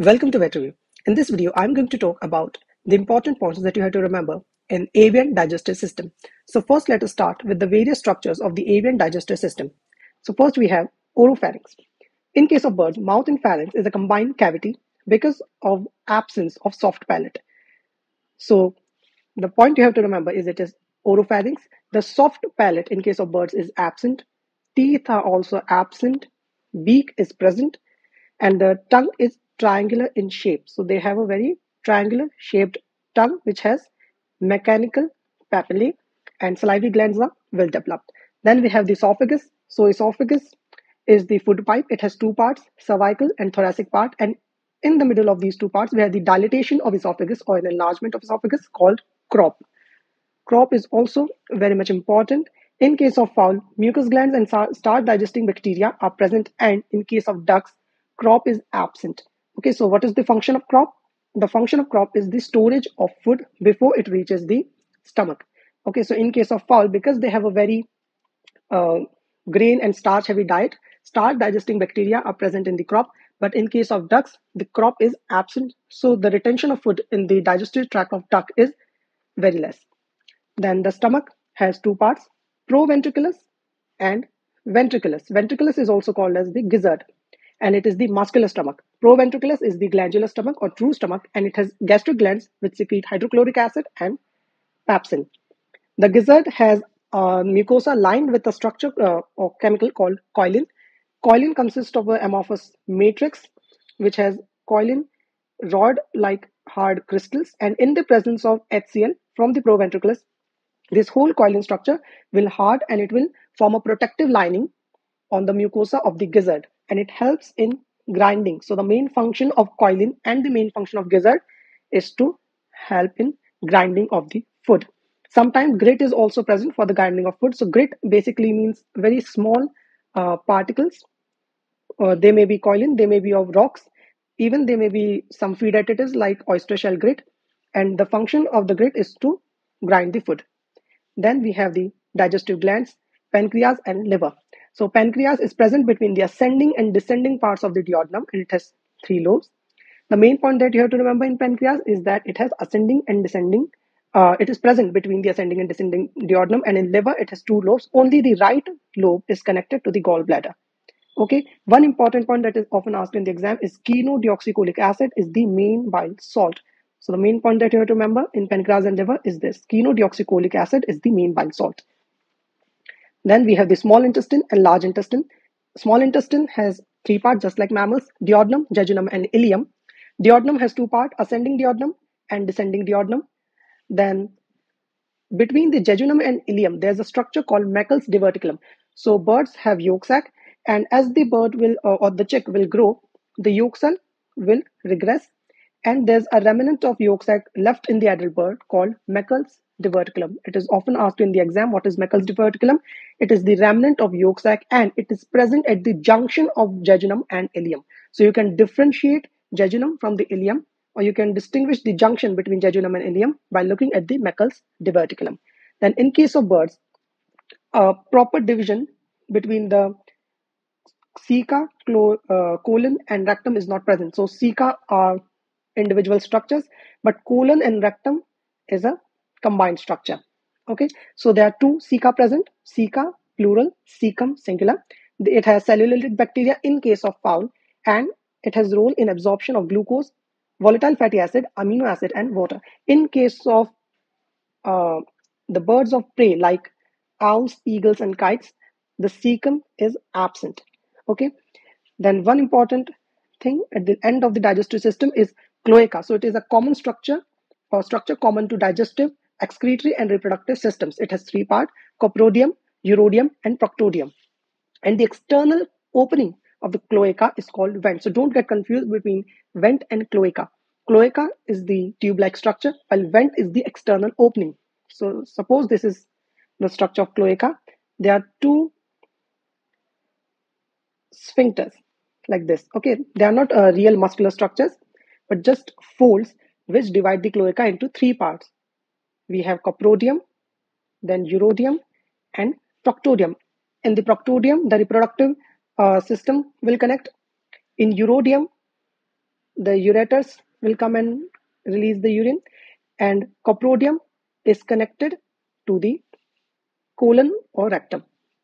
Welcome to VetReview. In this video, I'm going to talk about the important points that you have to remember in avian digestive system. So first, let us start with the various structures of the avian digestive system. So first, we have oropharynx. In case of birds, mouth and pharynx is a combined cavity because of absence of soft palate. So the point you have to remember is it is oropharynx. The soft palate in case of birds is absent. Teeth are also absent. Beak is present and the tongue is triangular in shape. So they have a very triangular shaped tongue which has mechanical papillae and salivary glands are well developed. Then we have the esophagus. So esophagus is the food pipe. It has two parts, cervical and thoracic part. And in the middle of these two parts, we have the dilatation of esophagus or an enlargement of esophagus called crop. Crop is also very much important. In case of fowl, mucus glands and starch digesting bacteria are present and in case of ducks, crop is absent. Okay, so what is the function of crop? The function of crop is the storage of food before it reaches the stomach. Okay, so in case of fowl, because they have a very uh, grain and starch heavy diet, starch digesting bacteria are present in the crop. But in case of ducks, the crop is absent. So the retention of food in the digestive tract of duck is very less. Then the stomach has two parts, proventriculus and ventriculus. Ventriculus is also called as the gizzard and it is the muscular stomach. Proventriculus is the glandular stomach or true stomach, and it has gastric glands which secrete hydrochloric acid and pepsin. The gizzard has a mucosa lined with a structure uh, or chemical called koilin. Koilin consists of an amorphous matrix which has koilin rod-like hard crystals, and in the presence of HCl from the proventriculus, this whole koilin structure will hard and it will form a protective lining on the mucosa of the gizzard and it helps in grinding. So the main function of koilin and the main function of gizzard is to help in grinding of the food. Sometimes grit is also present for the grinding of food. So grit basically means very small uh, particles. Uh, they may be koilin, they may be of rocks, even they may be some feed additives like oyster shell grit. And the function of the grit is to grind the food. Then we have the digestive glands, pancreas and liver. So pancreas is present between the ascending and descending parts of the duodenum and it has three lobes. The main point that you have to remember in pancreas is that it has ascending and descending. Uh, it is present between the ascending and descending duodenum and in liver it has two lobes. Only the right lobe is connected to the gallbladder. Okay, one important point that is often asked in the exam is chenodeoxycholic acid is the main bile salt. So the main point that you have to remember in pancreas and liver is this. Chenodeoxycholic acid is the main bile salt. Then we have the small intestine and large intestine. Small intestine has three parts, just like mammals, duodenum, jejunum, and ileum. Duodenum has two parts, ascending duodenum and descending duodenum. Then between the jejunum and ileum, there's a structure called Meckel's diverticulum. So birds have yolk sac, and as the bird will uh, or the chick will grow, the yolk cell will regress, and there's a remnant of yolk sac left in the adult bird called Meckel's diverticulum. It is often asked in the exam what is Meckel's diverticulum. It is the remnant of yolk sac and it is present at the junction of jejunum and ileum. So you can differentiate jejunum from the ileum or you can distinguish the junction between jejunum and ileum by looking at the Meckel's diverticulum. Then in case of birds, a proper division between the ceca, uh, colon and rectum is not present. So ceca are individual structures, but colon and rectum is a combined structure. Okay, so there are two ceca present, ceca plural, cecum singular. It has cellular bacteria in case of fowl and it has role in absorption of glucose, volatile fatty acid, amino acid and water. In case of uh, the birds of prey like owls, eagles and kites, the cecum is absent. Okay, then one important thing at the end of the digestive system is cloaca. So it is a common structure or structure common to digestive, excretory and reproductive systems. It has three parts, coprodium, urodium and proctodium. And the external opening of the cloaca is called vent. So don't get confused between vent and cloaca. Cloaca is the tube-like structure while vent is the external opening. So suppose this is the structure of cloaca. There are two sphincters like this. Okay, they are not uh, real muscular structures, but just folds which divide the cloaca into three parts we have coprodium, then urodium, and proctodium. In the proctodium, the reproductive uh, system will connect. In urodium, the ureters will come and release the urine and coprodium is connected to the colon or rectum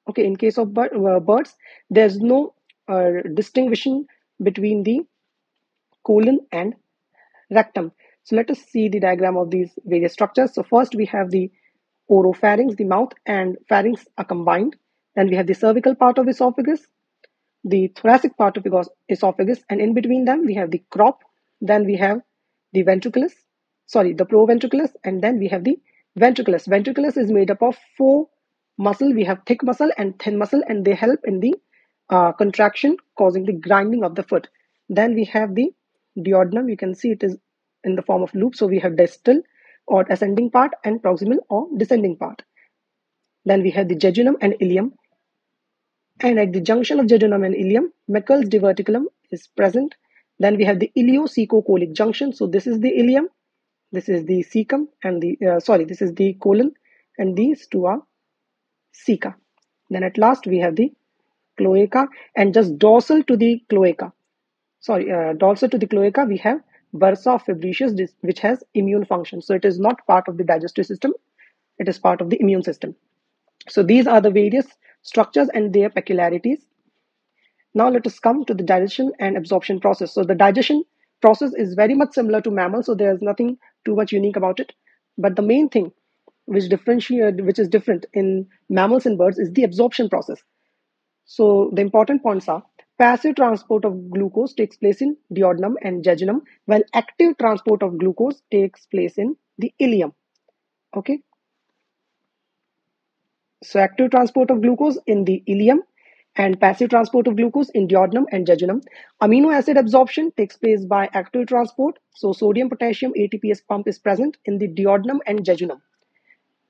okay in case of uh, birds there's no uh, distinction between the colon and rectum. So let us see the diagram of these various structures. So first we have the oropharynx the mouth and pharynx are combined. Then we have the cervical part of esophagus the thoracic part of esophagus and in between them we have the crop. Then we have the ventriculus sorry the proventriculus and then we have the ventriculus. Ventriculus is made up of four muscle. We have thick muscle and thin muscle and they help in the uh, contraction causing the grinding of the foot. Then we have the duodenum you can see it is in the form of loop. So we have distal or ascending part and proximal or descending part. Then we have the jejunum and ileum. And at the junction of jejunum and ileum Meckel's diverticulum is present. Then we have the ileocecocolic junction. So this is the ileum this is the cecum and the uh, sorry this is the colon and these two are ceca. Then at last we have the cloaca and just dorsal to the cloaca. Sorry, uh, dorsal to the cloaca we have bursa of fabricius which has immune function. So it is not part of the digestive system. It is part of the immune system. So these are the various structures and their peculiarities. Now let us come to the digestion and absorption process. So the digestion process is very much similar to mammals. So there's nothing too much unique about it. But the main thing which differentiate which is different in mammals and birds is the absorption process so the important points are passive transport of glucose takes place in duodenum and jejunum while active transport of glucose takes place in the ileum okay so active transport of glucose in the ileum and passive transport of glucose in duodenum and jejunum. Amino acid absorption takes place by active transport. So sodium potassium ATPase pump is present in the duodenum and jejunum.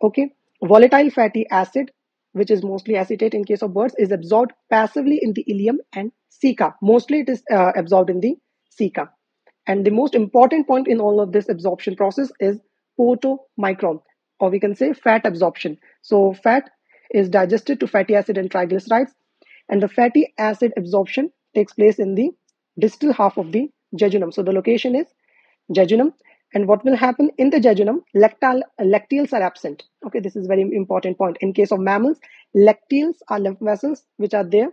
Okay, volatile fatty acid, which is mostly acetate in case of birds, is absorbed passively in the ileum and ceca. Mostly it is uh, absorbed in the ceca. And the most important point in all of this absorption process is portomicron, or we can say fat absorption. So fat is digested to fatty acid and triglycerides, and the fatty acid absorption takes place in the distal half of the jejunum. So the location is jejunum, and what will happen in the jejunum? Lactal, lacteals are absent. Okay, this is very important point. In case of mammals, lacteals are lymph vessels which are there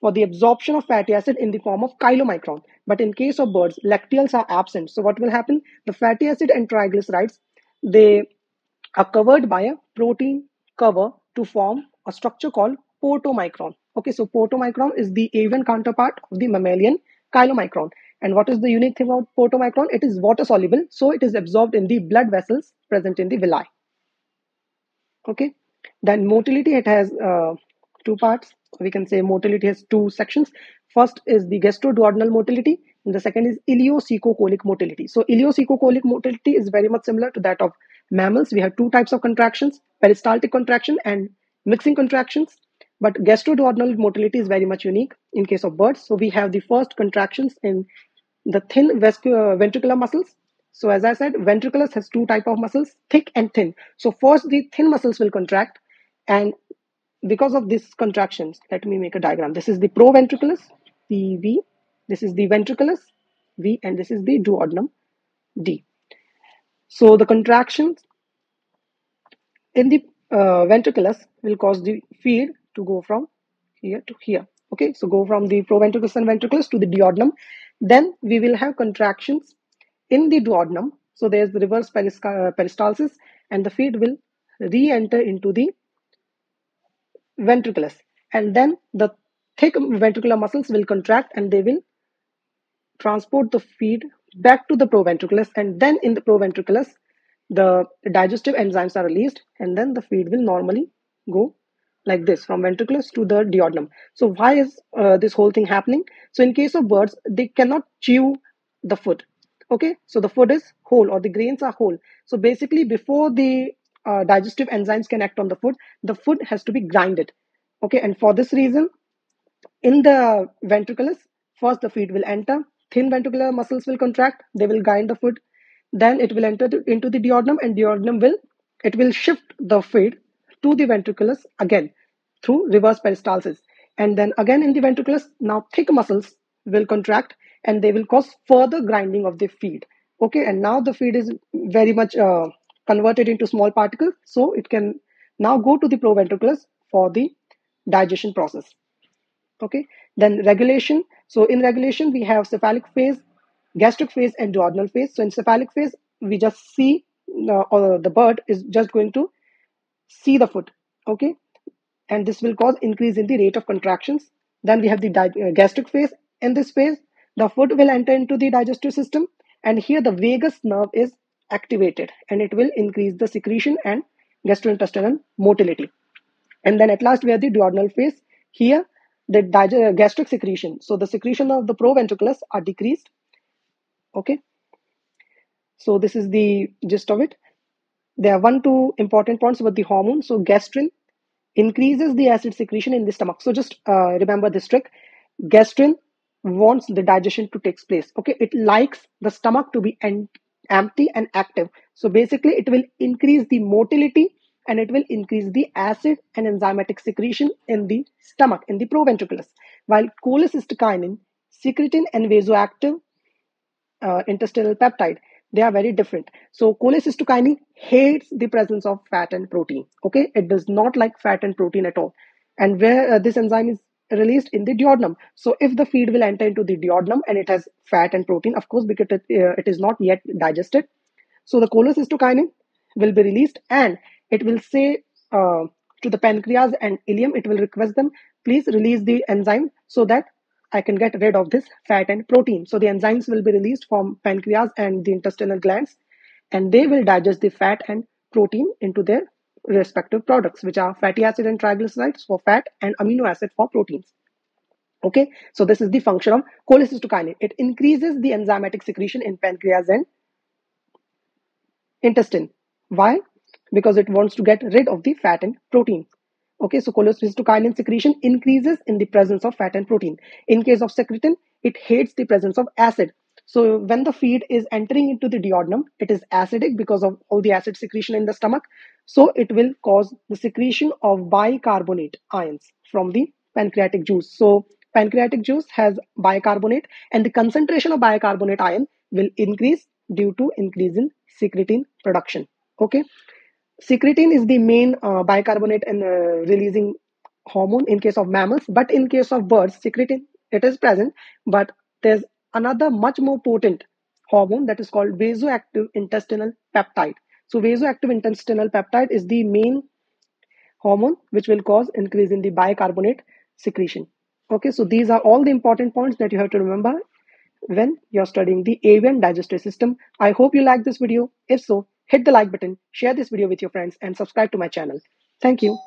for the absorption of fatty acid in the form of chylomicron. But in case of birds, lacteals are absent. So what will happen? The fatty acid and triglycerides, they are covered by a protein cover to form a structure called portomicron. Okay, so portomicron is the avian counterpart of the mammalian chylomicron. And what is the unique thing about portomicron? It is water soluble, so it is absorbed in the blood vessels present in the villi. Okay, then motility, it has uh, two parts. We can say motility has two sections. First is the gastroduodenal motility, and the second is ileocecocolic motility. So ileocecocolic motility is very much similar to that of mammals. We have two types of contractions, peristaltic contraction and mixing contractions. But gastroduodenal motility is very much unique in case of birds. So we have the first contractions in the thin ventricular muscles. So as I said, ventriculus has two type of muscles, thick and thin. So first the thin muscles will contract and because of these contractions, let me make a diagram. This is the proventriculus, PV. This is the ventriculus, V, and this is the duodenum, D. So the contractions in the uh, ventriculus will cause the feed to go from here to here. Okay, so go from the proventriculus and ventriculus to the duodenum then we will have contractions in the duodenum. So there's the reverse uh, peristalsis and the feed will re-enter into the ventriculus. And then the thick ventricular muscles will contract and they will transport the feed back to the proventriculus. And then in the proventriculus, the digestive enzymes are released and then the feed will normally go like this from ventriculus to the duodenum. So why is uh, this whole thing happening? So in case of birds, they cannot chew the food. Okay, so the food is whole or the grains are whole. So basically, before the uh, digestive enzymes can act on the food, the food has to be grinded. Okay, and for this reason, in the ventriculus, first the feed will enter, thin ventricular muscles will contract, they will grind the food, then it will enter into the duodenum, and duodenum will it will shift the feed to the ventriculus again through reverse peristalsis. And then again in the ventriculus, now thick muscles will contract and they will cause further grinding of the feed. Okay and now the feed is very much uh, converted into small particles so it can now go to the proventriculus for the digestion process. Okay then regulation. So in regulation we have cephalic phase gastric phase and duodenal phase. So in cephalic phase we just see uh, or the bird is just going to see the foot okay? And this will cause increase in the rate of contractions. Then we have the uh, gastric phase. In this phase the food will enter into the digestive system and here the vagus nerve is activated and it will increase the secretion and gastrointestinal motility. And then at last we have the duodenal phase. Here the gastric secretion. So the secretion of the proventriculus are decreased okay? So this is the gist of it there are one two important points about the hormone. So gastrin increases the acid secretion in the stomach. So just uh, remember this trick. Gastrin wants the digestion to take place. Okay? It likes the stomach to be en- empty and active. So basically it will increase the motility and it will increase the acid and enzymatic secretion in the stomach in the proventriculus. While cholecystokinin secretin and vasoactive uh, intestinal peptide they are very different. So cholecystokinin hates the presence of fat and protein okay? It does not like fat and protein at all. And where uh, this enzyme is released in the duodenum. So if the feed will enter into the duodenum and it has fat and protein of course because it, uh, it is not yet digested. So the cholecystokinin will be released and it will say uh, to the pancreas and ileum it will request them please release the enzyme so that I can get rid of this fat and protein. So the enzymes will be released from pancreas and the intestinal glands, and they will digest the fat and protein into their respective products, which are fatty acid and triglycerides for fat and amino acid for proteins. Okay, so this is the function of cholecystokinin. It increases the enzymatic secretion in pancreas and intestine. Why? Because it wants to get rid of the fat and protein. Okay, so cholecystokinin secretion increases in the presence of fat and protein. In case of secretin, it hates the presence of acid. So when the feed is entering into the duodenum, it is acidic because of all the acid secretion in the stomach. So it will cause the secretion of bicarbonate ions from the pancreatic juice. So pancreatic juice has bicarbonate and the concentration of bicarbonate ion will increase due to increase in secretin production. Okay. Secretin is the main uh, bicarbonate and uh, releasing hormone in case of mammals, but in case of birds, secretin it is present, but there's another much more potent hormone that is called vasoactive intestinal peptide. So vasoactive intestinal peptide is the main hormone which will cause increase in the bicarbonate secretion. Okay, so these are all the important points that you have to remember when you're studying the avian digestive system. I hope you like this video. If so, hit the like button, share this video with your friends, and subscribe to my channel. Thank you.